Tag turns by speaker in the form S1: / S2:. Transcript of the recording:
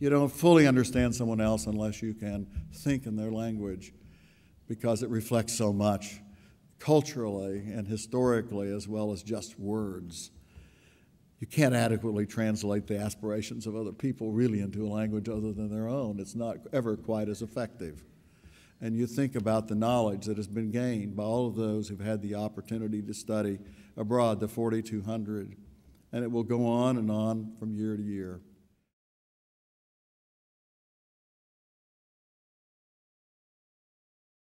S1: You don't fully understand someone else unless you can think in their language because it reflects so much culturally and historically as well as just words. You can't adequately translate the aspirations of other people really into a language other than their own. It's not ever quite as effective. And you think about the knowledge that has been gained by all of those who've had the opportunity to study abroad, the 4,200, and it will go on and on from year to year.